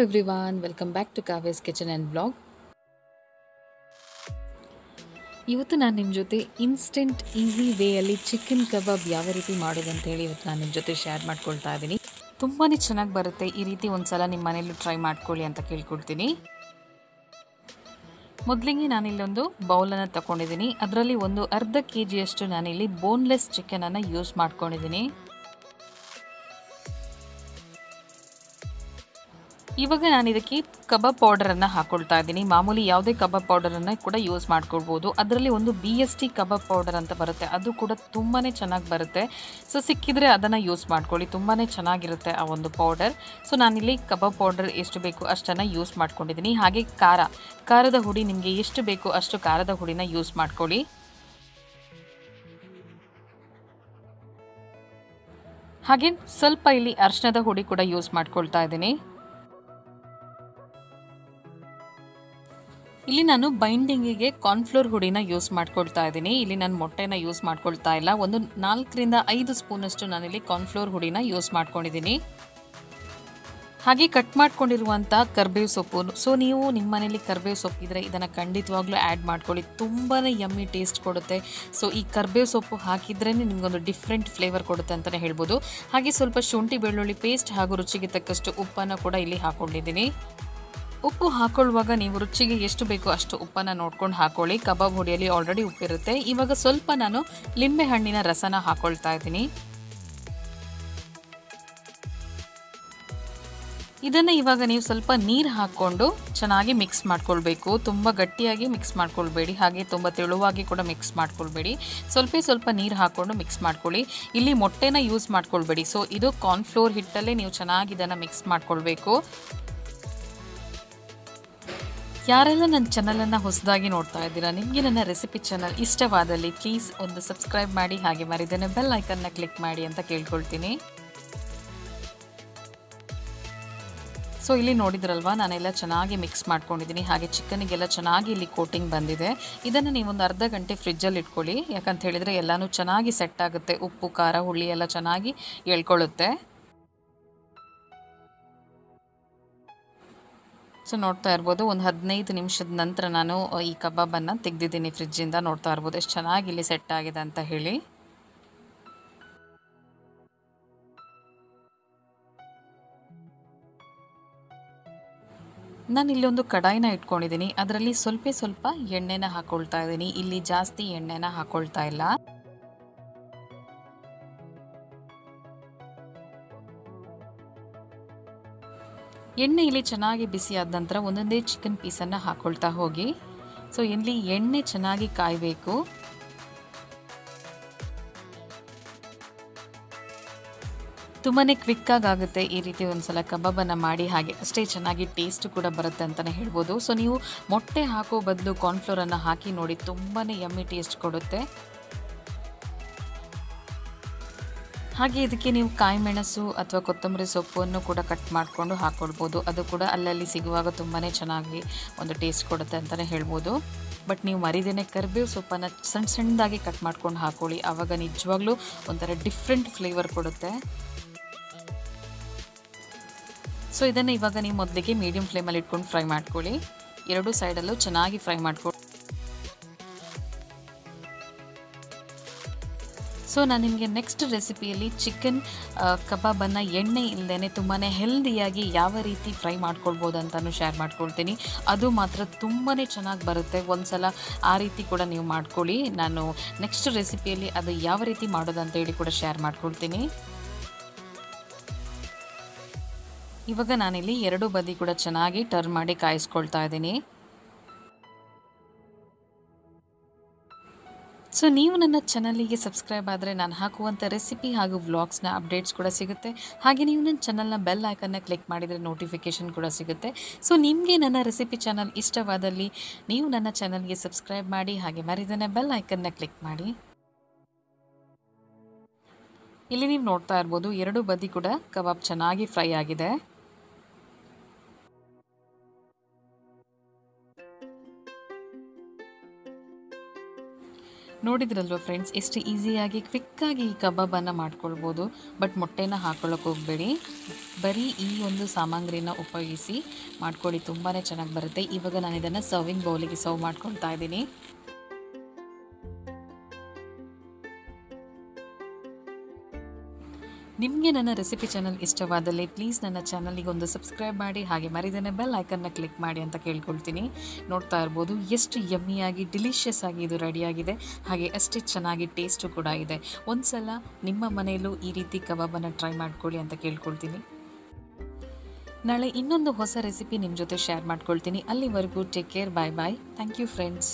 Everyone welcome back to ಕಾವೇಸ್ kitchen and blog ಇವತ್ತು ನಾನು ನಿಮ್ಮ ಜೊತೆ ಇನ್ಸ್ಟೆಂಟ್ ಈಸಿ ವೇಯಲ್ಲಿ ಚಿಕನ್ ಕಬಾಬ್ ಯಾವ ರೀತಿ ಮಾಡೋದು ಅಂತ ಹೇಳಿ ಇವತ್ತು ನಾನು ನಿಮ್ಮ ಜೊತೆ ಶೇರ್ ಮಾಡ್ಕೊಳ್ತಾ ಇದ್ದೀನಿ ತುಂಬಾ ಚೆನ್ನಾಗಿ ಬರುತ್ತೆ ಈ ರೀತಿ ಒಂದು ಸಲ ನಿಮ್ಮ ಮನೇಲೂ ಟ್ರೈ ಮಾಡ್ಕೊಳ್ಳಿ ಅಂತ ಕೇಳ್ಕೊಡ್ತೀನಿ. ಮೊದಲಿಗೆ ನಾನಿಲ್ಲೊಂದು ಬೌಲನ್ನು ತಗೊಂಡಿದ್ದೀನಿ ಅದರಲ್ಲಿ ಒಂದು ಅರ್ಧ ಕೆ ಜಿಯಷ್ಟು ನಾನಿಲ್ಲಿ ಬೋನ್ಲೆಸ್ ಚಿಕನನ್ನು ಯೂಸ್ ಮಾಡ್ಕೊಂಡಿದ್ದೀನಿ ಇವಾಗ ನಾನು ಇದಕ್ಕೆ ಕಬಾಬ್ ಪೌಡರನ್ನು ಹಾಕೊಳ್ತಾ ಇದ್ದೀನಿ. ಮಾಮೂಲಿ ಯಾವುದೇ ಕಬಾಬ್ ಪೌಡರನ್ನು ಕೂಡ ಯೂಸ್ ಮಾಡ್ಕೊಳ್ಬೋದು. ಅದರಲ್ಲಿ ಒಂದು B S T kebab powder ಅಂತ ಬರುತ್ತೆ. ಅದು ಕೂಡ ತುಂಬಾ ಚೆನ್ನಾಗಿ ಬರುತ್ತೆ. ಸೊ ಸಿಕ್ಕಿದರೆ ಅದನ್ನು ಯೂಸ್ ಮಾಡ್ಕೊಳ್ಳಿ. ತುಂಬಾ ಚೆನ್ನಾಗಿರುತ್ತೆ ಆ ಒಂದು ಪೌಡರ್ ಸೊ ನಾನಿಲ್ಲಿ ಕಬಾಬ್ ಪೌಡರ್ ಎಷ್ಟು ಬೇಕು ಅಷ್ಟನ್ನು ಯೂಸ್ ಮಾಡ್ಕೊಂಡಿದ್ದೀನಿ. ಹಾಗೆ ಖಾರ. ಖಾರದ ಹುಡಿ ನಿಮಗೆ ಎಷ್ಟು ಬೇಕು ಅಷ್ಟು ಖಾರದ ಹುಡಿನ ಯೂಸ್ ಮಾಡ್ಕೊಳ್ಳಿ. ಹಾಗೆ ಸ್ವಲ್ಪ ಇಲ್ಲಿ ಅರ್ಶಿಣದ ಹುಡಿ ಕೂಡ ಯೂಸ್ ಮಾಡ್ಕೊಳ್ತಾ ಇದ್ದೀನಿ. ಇಲ್ಲಿ ನಾನು ಬೈಂಡಿಂಗಿಗೆ ಕಾರ್ನ್ಫ್ಲೋರ್ ಹುಡಿನ ಯೂಸ್ ಮಾಡ್ಕೊಳ್ತಾ ಇದ್ದೀನಿ. ಇಲ್ಲಿ ನಾನು ಮೊಟ್ಟೆನ ಯೂಸ್ ಮಾಡ್ಕೊಳ್ತಾ ಇಲ್ಲ. ಒಂದು ನಾಲ್ಕರಿಂದ ಐದು ಸ್ಪೂನಷ್ಟು ನಾನಿಲ್ಲಿ ಕಾರ್ನ್ಫ್ಲೋರ್ ಹುಡಿನ ಯೂಸ್ ಮಾಡ್ಕೊಂಡಿದ್ದೀನಿ. ಹಾಗೆ ಕಟ್ ಮಾಡ್ಕೊಂಡಿರುವಂಥ ಕರ್ಬೇವು ಸೊಪ್ಪು. ಸೊ ನೀವು ನಿಮ್ಮ ಮನೇಲಿ ಕರ್ಬೇವು ಸೊಪ್ಪಿದ್ರೆ ಇದನ್ನು ಖಂಡಿತವಾಗ್ಲೂ ಆ್ಯಡ್ ಮಾಡ್ಕೊಳ್ಳಿ. ತುಂಬಾ ಯಮ್ಮಿ ಟೇಸ್ಟ್ ಕೊಡುತ್ತೆ. ಸೊ ಈ ಕರ್ಬೇವು ಸೊಪ್ಪು ಹಾಕಿದ್ರೇ ನಿಮಗೊಂದು ಡಿಫ್ರೆಂಟ್ ಫ್ಲೇವರ್ ಕೊಡುತ್ತೆ ಅಂತಲೇ ಹೇಳ್ಬೋದು. ಹಾಗೆ ಸ್ವಲ್ಪ ಶುಂಠಿ ಬೆಳ್ಳುಳ್ಳಿ ಪೇಸ್ಟ್ ಹಾಗೂ ರುಚಿಗೆ ತಕ್ಕಷ್ಟು ಉಪ್ಪನ್ನು ಕೂಡ ಇಲ್ಲಿ ಹಾಕ್ಕೊಂಡಿದ್ದೀನಿ ಉಪ್ಪು ಹಾಕೊಳ್ಳುವಾಗ ನೀವು ರುಚಿಗೆ ಎಷ್ಟು ಬೇಕೋ ಅಷ್ಟು ಉಪ್ಪನ್ನು ನೋಡ್ಕೊಂಡು ಹಾಕೊಳ್ಳಿ. ಕಬಾಬ್ ಹುಡಿಯಲ್ಲಿ ಆಲ್ರೆಡಿ ಉಪ್ಪಿರುತ್ತೆ. ಇವಾಗ ಸ್ವಲ್ಪ ನಾನು ಲಿಂಬೆ ಹಣ್ಣಿನ ರಸನ ಹಾಕೊಳ್ತಾ ಇದ್ದೀನಿ. ಇದನ್ನು ಇವಾಗ ನೀವು ಸ್ವಲ್ಪ ನೀರು ಹಾಕ್ಕೊಂಡು ಚೆನ್ನಾಗಿ ಮಿಕ್ಸ್ ಮಾಡ್ಕೊಳ್ಬೇಕು. ತುಂಬ ಗಟ್ಟಿಯಾಗಿ ಮಿಕ್ಸ್ ಮಾಡ್ಕೊಳ್ಬೇಡಿ. ಹಾಗೆ ತುಂಬ ತೆಳುವಾಗಿ ಕೂಡ ಮಿಕ್ಸ್ ಮಾಡ್ಕೊಳ್ಬೇಡಿ. ಸ್ವಲ್ಪ ಸ್ವಲ್ಪ ನೀರು ಹಾಕ್ಕೊಂಡು ಮಿಕ್ಸ್ ಮಾಡ್ಕೊಳ್ಳಿ. ಇಲ್ಲಿ ಮೊಟ್ಟೆನ ಯೂಸ್ ಮಾಡ್ಕೊಳ್ಬೇಡಿ. ಸೊ ಇದು ಕಾರ್ನ್ಫ್ಲೋರ್ ಹಿಟ್ಟಲ್ಲೇ ನೀವು ಚೆನ್ನಾಗಿ ಇದನ್ನು ಮಿಕ್ಸ್ ಮಾಡ್ಕೊಳ್ಬೇಕು. ಯಾರೆಲ್ಲ ನನ್ನ ಚಾನಲನ್ನು ಹೊಸದಾಗಿ ನೋಡ್ತಾ ಇದ್ದೀರಾ, ನಿಮಗೆ ನನ್ನ ರೆಸಿಪಿ ಚಾನಲ್ ಇಷ್ಟವಾದಲ್ಲಿ ಪ್ಲೀಸ್ ಒಂದು ಸಬ್ಸ್ಕ್ರೈಬ್ ಮಾಡಿ, ಹಾಗೆ ಮರಿದೇನೆ ಬೆಲ್ ಐಕನ್ನ ಕ್ಲಿಕ್ ಮಾಡಿ ಅಂತ ಕೇಳ್ಕೊಳ್ತೀನಿ. ಸೊ ಇಲ್ಲಿ ನೋಡಿದ್ರಲ್ವಾ, ನಾನೆಲ್ಲ ಚೆನ್ನಾಗಿ ಮಿಕ್ಸ್ ಮಾಡ್ಕೊಂಡಿದ್ದೀನಿ, ಹಾಗೆ ಚಿಕನಿಗೆಲ್ಲ ಚೆನ್ನಾಗಿ ಇಲ್ಲಿ ಕೋಟಿಂಗ್ ಬಂದಿದೆ. ಇದನ್ನು ನೀವೊಂದು ಅರ್ಧ ಗಂಟೆ ಫ್ರಿಜ್ಜಲ್ಲಿ ಇಟ್ಕೊಳ್ಳಿ, ಯಾಕಂತ ಹೇಳಿದರೆ ಎಲ್ಲನೂ ಚೆನ್ನಾಗಿ ಸೆಟ್ ಆಗುತ್ತೆ, ಉಪ್ಪು, ಖಾರ, ಹುಳಿ ಎಲ್ಲ ಚೆನ್ನಾಗಿ ಎಳ್ಕೊಳ್ಳುತ್ತೆ. ಸೊ ನೋಡ್ತಾ ಇರ್ಬೋದು, ಒಂದು ಹದಿನೈದು ನಿಮಿಷದ ನಂತರ ನಾನು ಈ ಕಬಾಬನ್ನು ತೆಗೆದಿದ್ದೀನಿ ಫ್ರಿಜ್ಜಿಂದ. ನೋಡ್ತಾ ಇರ್ಬೋದು, ಎಷ್ಟು ಚೆನ್ನಾಗಿ ಇಲ್ಲಿ ಸೆಟ್ ಆಗಿದೆ ಅಂತ ಹೇಳಿ. ನಾನು ಇಲ್ಲಿ ಒಂದು ಕಡಾಯಿನ ಇಟ್ಕೊಂಡಿದ್ದೀನಿ. ಅದರಲ್ಲಿ ಸ್ವಲ್ಪ ಸ್ವಲ್ಪ ಎಣ್ಣೆನ ಹಾಕೊಳ್ತಾ ಇದ್ದೀನಿ. ಇಲ್ಲಿ ಜಾಸ್ತಿ ಎಣ್ಣೆನ ಹಾಕೊಳ್ತಾ ಇಲ್ಲ. ಎಣ್ಣೆ ಇಲ್ಲಿ ಚೆನ್ನಾಗಿ ಬಿಸಿ ಆದ ನಂತರ ಒಂದೊಂದೇ ಚಿಕನ್ ಪೀಸನ್ನು ಹಾಕ್ಕೊಳ್ತಾ ಹೋಗಿ. ಸೊ ಇಲ್ಲಿ ಎಣ್ಣೆ ಚೆನ್ನಾಗಿ ಕಾಯಬೇಕು. ತುಂಬಾ ಕ್ವಿಕ್ಕಾಗಿ ಆಗುತ್ತೆ ಈ ರೀತಿ ಒಂದು ಸಲ ಕಬಾಬನ್ನು ಮಾಡಿ ಹಾಗೆ. ಅಷ್ಟೇ ಚೆನ್ನಾಗಿ ಟೇಸ್ಟ್ ಕೂಡ ಬರುತ್ತೆ ಅಂತಲೇ ಹೇಳ್ಬೋದು. ಸೊ ನೀವು ಮೊಟ್ಟೆ ಹಾಕೋ ಬದಲು ಕಾರ್ನ್ಫ್ಲೋರನ್ನು ಹಾಕಿ ನೋಡಿ ತುಂಬಾ ಯಮ್ಮಿ ಟೇಸ್ಟ್ ಕೊಡುತ್ತೆ. ಹಾಗೆ ಇದಕ್ಕೆ ನೀವು ಕಾಯಿ ಮೆಣಸು ಅಥವಾ ಕೊತ್ತಂಬರಿ ಸೊಪ್ಪನ್ನು ಕೂಡ ಕಟ್ ಮಾಡಿಕೊಂಡು ಹಾಕ್ಕೊಳ್ಬೋದು ಅದು ಕೂಡ ಅಲ್ಲಲ್ಲಿ ಸಿಗುವಾಗ ತುಂಬಾ ಚೆನ್ನಾಗಿ ಒಂದು ಟೇಸ್ಟ್ ಕೊಡುತ್ತೆ ಅಂತಲೇ ಹೇಳ್ಬೋದು. ಬಟ್ ನೀವು ಮರಿದೇನೆ ಕರಿಬೇವು ಸೊಪ್ಪನ್ನು ಸಣ್ಣ ಸಣ್ಣದಾಗಿ ಕಟ್ ಮಾಡ್ಕೊಂಡು ಹಾಕ್ಕೊಳ್ಳಿ ಆವಾಗ ನಿಜವಾಗ್ಲೂ ಒಂಥರ ಡಿಫ್ರೆಂಟ್ ಫ್ಲೇವರ್ ಕೊಡುತ್ತೆ. ಸೊ ಇದನ್ನು ಇವಾಗ ನೀವು ಮೊದಲಿಗೆ ಮೀಡಿಯಂ ಫ್ಲೇಮಲ್ಲಿ ಇಟ್ಕೊಂಡು ಫ್ರೈ ಮಾಡ್ಕೊಳ್ಳಿ. ಎರಡು ಸೈಡಲ್ಲೂ ಚೆನ್ನಾಗಿ ಫ್ರೈ ಮಾಡ್ಕೊಳ್ಳಿ ಸೊ ನಾನು ನಿಮಗೆ ನೆಕ್ಸ್ಟ್ ರೆಸಿಪಿಯಲ್ಲಿ ಚಿಕನ್ ಕಬಾಬನ್ನು ಎಣ್ಣೆ ಇಲ್ಲದೇ ತುಂಬಾ ಹೆಲ್ದಿಯಾಗಿ ಯಾವ ರೀತಿ ಫ್ರೈ ಮಾಡ್ಕೊಳ್ಬೋದು ಅಂತಲೂ ಶೇರ್ ಮಾಡ್ಕೊಳ್ತೀನಿ. ಅದು ಮಾತ್ರ ತುಂಬಾ ಚೆನ್ನಾಗಿ ಬರುತ್ತೆ. ಒಂದು ಸಲ ಆ ರೀತಿ ಕೂಡ ನೀವು ಮಾಡ್ಕೊಳ್ಳಿ. ನಾನು ನೆಕ್ಸ್ಟ್ ರೆಸಿಪಿಯಲ್ಲಿ ಅದು ಯಾವ ರೀತಿ ಮಾಡೋದು ಅಂತ ಹೇಳಿ ಕೂಡ ಶೇರ್ ಮಾಡ್ಕೊಳ್ತೀನಿ. ಇವಾಗ ನಾನಿಲ್ಲಿ ಎರಡು ಬದಿ ಕೂಡ ಚೆನ್ನಾಗಿ ಟರ್ನ್ ಮಾಡಿ ಕಾಯಿಸ್ಕೊಳ್ತಾ ಇದ್ದೀನಿ. ಸೊ ನೀವು ನನ್ನ ಚಾನಲಿಗೆ ಸಬ್ಸ್ಕ್ರೈಬ್ ಆದರೆ ನಾನು ಹಾಕುವಂಥ ರೆಸಿಪಿ ಹಾಗೂ ವ್ಲಾಗ್ಸ್ನ ಅಪ್ಡೇಟ್ಸ್ ಕೂಡ ಸಿಗುತ್ತೆ. ಹಾಗೆ ನೀವು ನನ್ನ ಚಾನಲ್ನ ಬೆಲ್ ಐಕನ್ನ ಕ್ಲಿಕ್ ಮಾಡಿದರೆ ನೋಟಿಫಿಕೇಷನ್ ಕೂಡ ಸಿಗುತ್ತೆ. ಸೊ ನಿಮಗೆ ನನ್ನ ರೆಸಿಪಿ ಚಾನಲ್ ಇಷ್ಟವಾದಲ್ಲಿ ನೀವು ನನ್ನ ಚಾನಲ್ಗೆ ಸಬ್ಸ್ಕ್ರೈಬ್ ಮಾಡಿ, ಹಾಗೆ ಮರಿದನೆ ಬೆಲ್ ಐಕನ್ನ ಕ್ಲಿಕ್ ಮಾಡಿ. ಇಲ್ಲಿ ನೀವು ನೋಡ್ತಾ ಇರ್ಬೋದು, ಎರಡು ಬದಿ ಕೂಡ ಕಬಾಬ್ ಚೆನ್ನಾಗಿ ಫ್ರೈ ಆಗಿದೆ. ನೋಡಿದ್ರಲ್ವ ಫ್ರೆಂಡ್ಸ್ ಎಷ್ಟು ಈಸಿಯಾಗಿ ಕ್ವಿಕ್ಕಾಗಿ ಈ ಕಬಾಬನ್ನು ಮಾಡ್ಕೊಳ್ಬೋದು. ಬಟ್ ಮೊಟ್ಟೆನ ಹಾಕೊಳ್ಳೋಕೆ ಹೋಗಬೇಡಿ. ಬರೀ ಈ ಒಂದು ಸಾಮಗ್ರಿನ ಉಪಯೋಗಿಸಿ ಮಾಡ್ಕೊಳ್ಳಿ. ತುಂಬಾ ಚೆನ್ನಾಗಿ ಬರುತ್ತೆ. ಇವಾಗ ನಾನು ಇದನ್ನು ಸರ್ವಿಂಗ್ ಬೌಲಿಗೆ ಸರ್ವ್ ಮಾಡ್ಕೊಳ್ತಾ ಇದ್ದೀನಿ. ನಿಮಗೆ ನನ್ನ ರೆಸಿಪಿ ಚಾನಲ್ ಇಷ್ಟವಾದಲ್ಲಿ ಪ್ಲೀಸ್ ನನ್ನ ಚಾನಲಿಗೆ ಒಂದು ಸಬ್ಸ್ಕ್ರೈಬ್ ಮಾಡಿ, ಹಾಗೆ ಮರಿದೇನೆ ಬೆಲ್ ಐಕನ್ನ ಕ್ಲಿಕ್ ಮಾಡಿ ಅಂತ ಕೇಳ್ಕೊಳ್ತೀನಿ. ನೋಡ್ತಾ ಇರ್ಬೋದು, ಎಷ್ಟು ಯಮ್ಮಿಯಾಗಿ ಡಿಲಿಷಿಯಸ್ ಆಗಿ ಇದು ರೆಡಿಯಾಗಿದೆ. ಹಾಗೆ ಅಷ್ಟೇ ಚೆನ್ನಾಗಿ ಟೇಸ್ಟು ಕೂಡ ಇದೆ. ಒಂದು ಸಲ ನಿಮ್ಮ ಮನೆಯಲ್ಲೂ ಈ ರೀತಿ ಕಬಾಬನ್ನು ಟ್ರೈ ಮಾಡ್ಕೊಳ್ಳಿ ಅಂತ ಕೇಳ್ಕೊಳ್ತೀನಿ. ನಾಳೆ ಇನ್ನೊಂದು ಹೊಸ ರೆಸಿಪಿ ನಿಮ್ಮ ಜೊತೆ ಶೇರ್ ಮಾಡ್ಕೊಳ್ತೀನಿ. ಅಲ್ಲಿವರೆಗೂ take care bye bye thank you friends